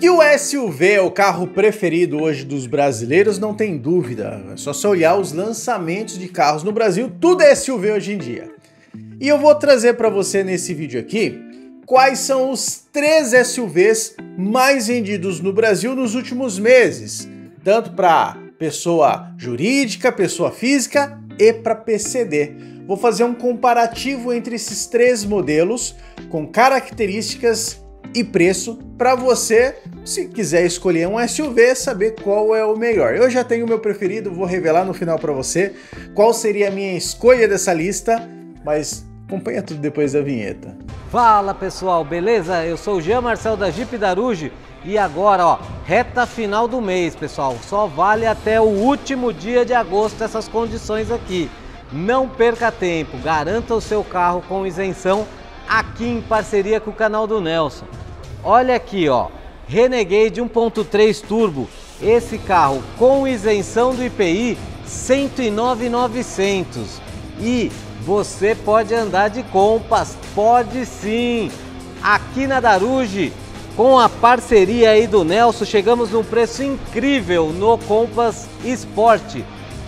Que o SUV é o carro preferido hoje dos brasileiros, não tem dúvida. É só você olhar os lançamentos de carros no Brasil, tudo é SUV hoje em dia. E eu vou trazer para você nesse vídeo aqui quais são os três SUVs mais vendidos no Brasil nos últimos meses, tanto para pessoa jurídica, pessoa física e para PCD. Vou fazer um comparativo entre esses três modelos com características e preço para você, se quiser escolher um SUV, saber qual é o melhor. Eu já tenho o meu preferido, vou revelar no final para você qual seria a minha escolha dessa lista, mas acompanha tudo depois da vinheta. Fala pessoal, beleza? Eu sou o Jean Marcel da Jeep Daruge e agora, ó, reta final do mês, pessoal. Só vale até o último dia de agosto essas condições aqui. Não perca tempo, garanta o seu carro com isenção aqui em parceria com o canal do Nelson. Olha aqui, ó, Renegade 1.3 Turbo, esse carro com isenção do IPI 109,900 e você pode andar de Compass, pode sim. Aqui na Daruge, com a parceria aí do Nelson, chegamos num preço incrível no Compass Sport.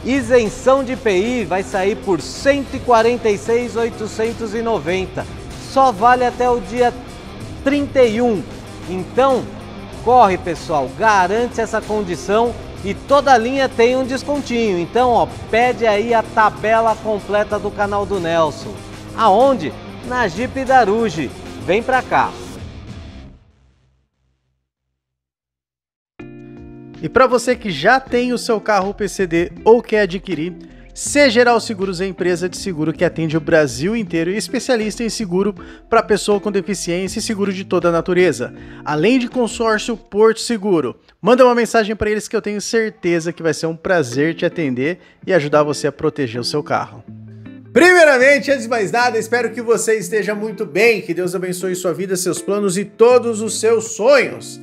Isenção de IPI vai sair por 146,890. Só vale até o dia 31. Então, corre pessoal, garante essa condição e toda linha tem um descontinho. Então, ó, pede aí a tabela completa do canal do Nelson. Aonde? Na Jeep Daruge. Vem pra cá. E para você que já tem o seu carro PCD ou quer adquirir, C Geral Seguros é empresa de seguro que atende o Brasil inteiro e especialista em seguro para pessoa com deficiência e seguro de toda a natureza, além de consórcio Porto Seguro. Manda uma mensagem para eles que eu tenho certeza que vai ser um prazer te atender e ajudar você a proteger o seu carro. Primeiramente, antes de mais nada, espero que você esteja muito bem, que Deus abençoe sua vida, seus planos e todos os seus sonhos.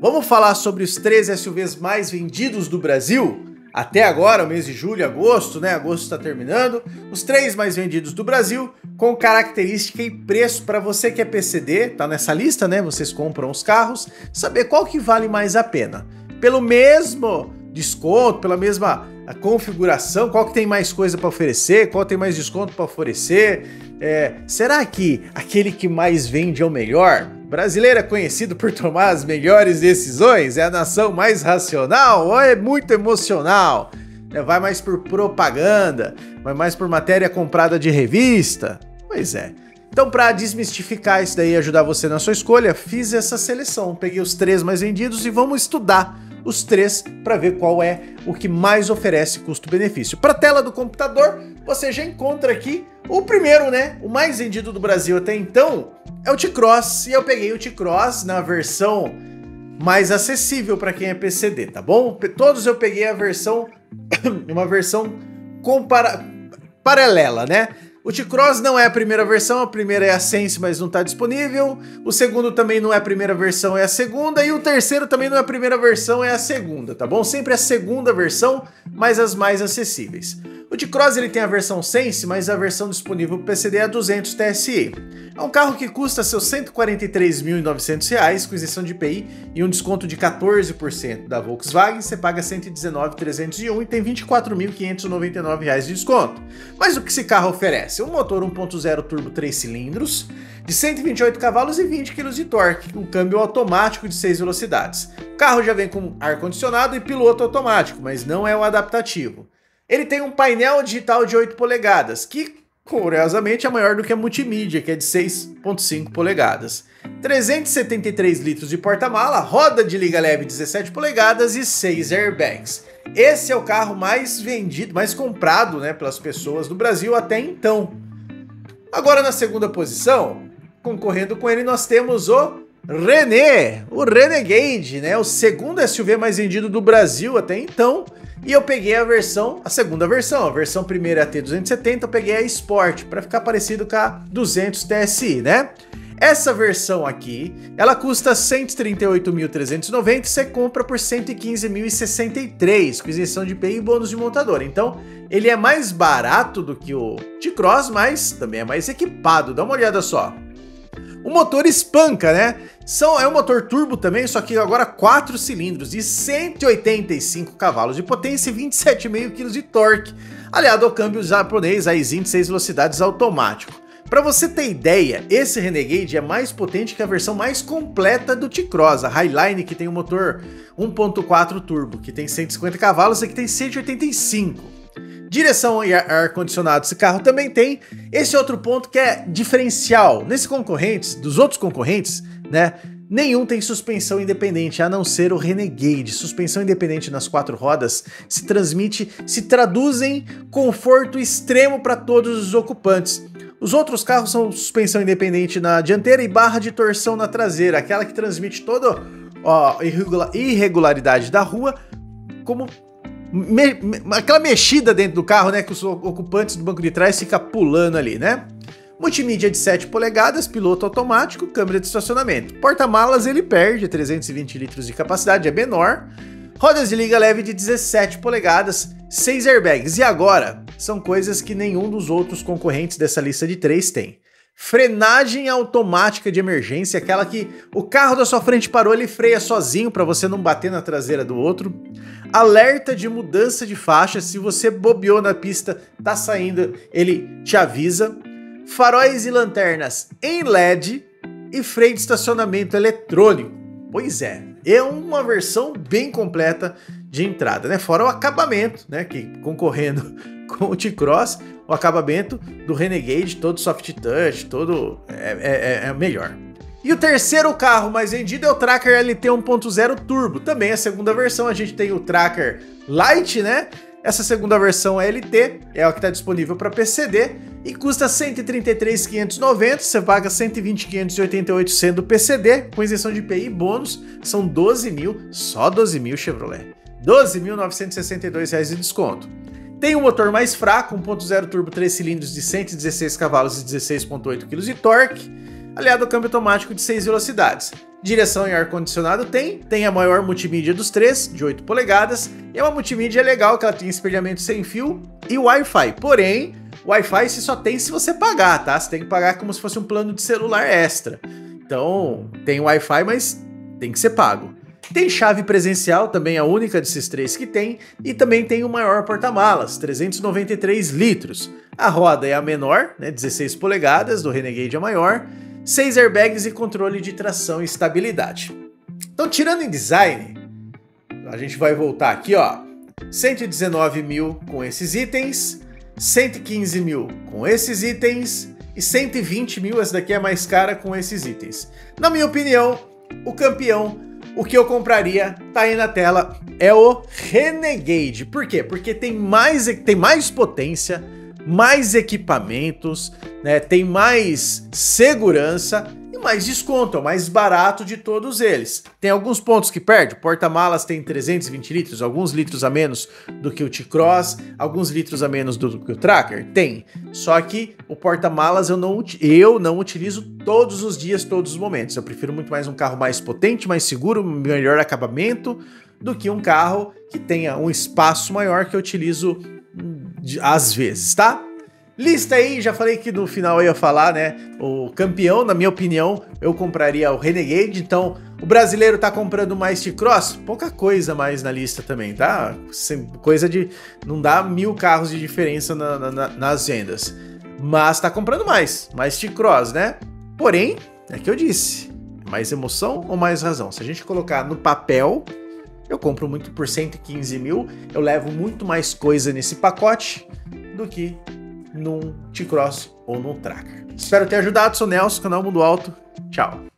Vamos falar sobre os três SUVs mais vendidos do Brasil? Até agora, o mês de julho, agosto, né? Agosto está terminando. Os três mais vendidos do Brasil, com característica e preço para você que é PCD, tá nessa lista, né? Vocês compram os carros, saber qual que vale mais a pena. Pelo mesmo desconto, pela mesma configuração, qual que tem mais coisa para oferecer, qual tem mais desconto para oferecer. É, será que aquele que mais vende é o melhor? Brasileiro é conhecido por tomar as melhores decisões? É a nação mais racional ou é muito emocional? É, vai mais por propaganda? Vai mais por matéria comprada de revista? Pois é. Então, para desmistificar isso daí e ajudar você na sua escolha, fiz essa seleção. Peguei os três mais vendidos e vamos estudar os três para ver qual é o que mais oferece custo-benefício. Para a tela do computador, você já encontra aqui o primeiro, né? O mais vendido do Brasil até então é o T-Cross. E eu peguei o T-Cross na versão mais acessível para quem é PCD, tá bom? Todos eu peguei a versão, uma versão compara paralela, né? O T-Cross não é a primeira versão, a primeira é a Sense, mas não está disponível. O segundo também não é a primeira versão, é a segunda. E o terceiro também não é a primeira versão, é a segunda, tá bom? Sempre a segunda versão, mas as mais acessíveis. O T-Cross ele tem a versão Sense, mas a versão disponível para PCD é a 200 TSI. É um carro que custa seus R$ 143.900 com isenção de IPI e um desconto de 14% da Volkswagen, você paga R$ 119.301 e tem R$ 24.599 de desconto. Mas o que esse carro oferece? Um motor 1.0 turbo 3 cilindros, de 128 cavalos e 20 kg de torque, um câmbio automático de 6 velocidades. O carro já vem com ar-condicionado e piloto automático, mas não é o adaptativo. Ele tem um painel digital de 8 polegadas, que curiosamente é maior do que a multimídia, que é de 6.5 polegadas. 373 litros de porta-mala, roda de liga leve 17 polegadas e 6 airbags. Esse é o carro mais vendido, mais comprado né, pelas pessoas do Brasil até então. Agora na segunda posição, concorrendo com ele, nós temos o René, o Renegade, né, o segundo SUV mais vendido do Brasil até então e eu peguei a versão, a segunda versão, a versão primeira é a T270, eu peguei a Sport, para ficar parecido com a 200 TSI, né? Essa versão aqui, ela custa 138.390 e você compra por 115.063, com isenção de IPI e bônus de montador. Então, ele é mais barato do que o T-Cross, mas também é mais equipado. Dá uma olhada só. O motor espanca, né? São, é um motor turbo também, só que agora 4 cilindros e 185 cavalos de potência e 27,5 kg de torque, aliado ao câmbio japonês de 6 velocidades automático. Para você ter ideia, esse Renegade é mais potente que a versão mais completa do T-Cross, a Highline, que tem o um motor 1.4 turbo, que tem 150 cavalos e que tem 185. Direção e ar-condicionado esse carro também tem. Esse outro ponto que é diferencial. Nesses concorrentes, dos outros concorrentes, né? Nenhum tem suspensão independente, a não ser o Renegade. Suspensão independente nas quatro rodas se transmite, se traduz em conforto extremo para todos os ocupantes. Os outros carros são suspensão independente na dianteira e barra de torção na traseira, aquela que transmite toda a irregularidade da rua como me, me, aquela mexida dentro do carro, né? Que os ocupantes do banco de trás ficam pulando ali, né? Multimídia de 7 polegadas, piloto automático, câmera de estacionamento. Porta-malas ele perde, 320 litros de capacidade, é menor. Rodas de liga leve de 17 polegadas, 6 airbags. E agora, são coisas que nenhum dos outros concorrentes dessa lista de 3 tem. Frenagem automática de emergência, aquela que o carro da sua frente parou, ele freia sozinho para você não bater na traseira do outro. Alerta de mudança de faixa, se você bobeou na pista, tá saindo, ele te avisa. Faróis e lanternas em LED e freio de estacionamento eletrônico. Pois é, é uma versão bem completa de entrada, né? Fora o acabamento, né? Que concorrendo com o T-Cross, o acabamento do Renegade, todo soft touch, todo é, é, é, melhor. E o terceiro carro mais vendido é o Tracker LT 1.0 Turbo. Também a segunda versão, a gente tem o Tracker Lite, né? Essa segunda versão é LT, é a que está disponível para PCD e custa 133.590, você paga 120.588 sendo PCD, com isenção de IPI e bônus, são 12 mil, só 12 mil Chevrolet. 12.962 reais de desconto. Tem um motor mais fraco, 1.0 turbo 3 cilindros de 116 cavalos e 16.8 kg de torque, aliado ao câmbio automático de 6 velocidades. Direção e ar-condicionado tem, tem a maior multimídia dos três, de 8 polegadas, e é uma multimídia legal que ela tem espelhamento sem fio e Wi-Fi. Porém, Wi-Fi se só tem se você pagar, tá? Você tem que pagar como se fosse um plano de celular extra. Então, tem Wi-Fi, mas tem que ser pago. Tem chave presencial, também a única desses três que tem, e também tem o maior porta-malas, 393 litros. A roda é a menor, né, 16 polegadas, do Renegade é maior, 6 airbags e controle de tração e estabilidade. Então, tirando em design, a gente vai voltar aqui, ó, 119 mil com esses itens, 115 mil com esses itens e 120 mil, essa daqui é mais cara com esses itens. Na minha opinião, o campeão o que eu compraria, tá aí na tela, é o Renegade. Por quê? Porque tem mais, tem mais potência, mais equipamentos, né? tem mais segurança mais desconto, é o mais barato de todos eles. Tem alguns pontos que perde, o porta-malas tem 320 litros, alguns litros a menos do que o T-Cross, alguns litros a menos do que o Tracker? Tem. Só que o porta-malas eu não, eu não utilizo todos os dias, todos os momentos. Eu prefiro muito mais um carro mais potente, mais seguro, melhor acabamento, do que um carro que tenha um espaço maior que eu utilizo hum, às vezes, tá? Lista aí, já falei que no final eu ia falar, né? O campeão, na minha opinião, eu compraria o Renegade. Então, o brasileiro tá comprando mais T-Cross? Pouca coisa mais na lista também, tá? Coisa de. Não dá mil carros de diferença na, na, nas vendas. Mas tá comprando mais, mais T-Cross, né? Porém, é que eu disse: mais emoção ou mais razão? Se a gente colocar no papel, eu compro muito por 115 mil, eu levo muito mais coisa nesse pacote do que num T-Cross ou num Tracker. Espero ter ajudado, sou Nelson, canal Mundo Alto. Tchau.